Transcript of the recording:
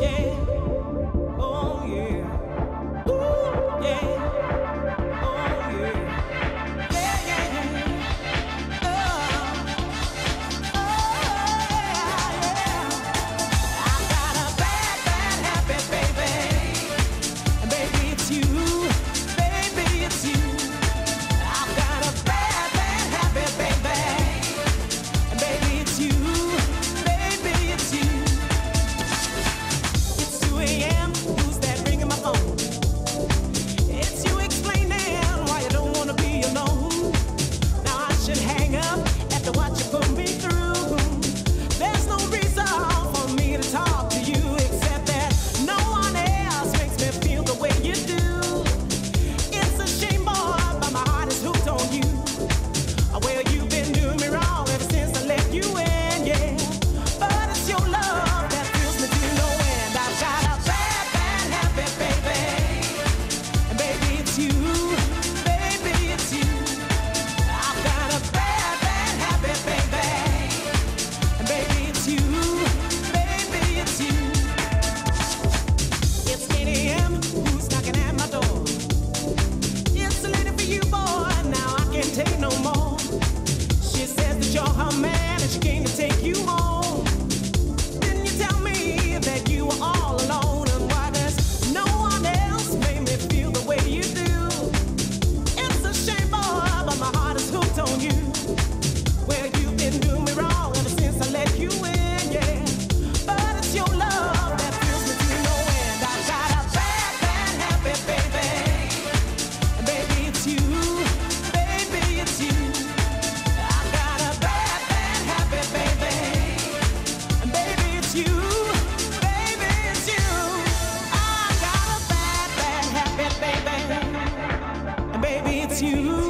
yeah. show how many. you.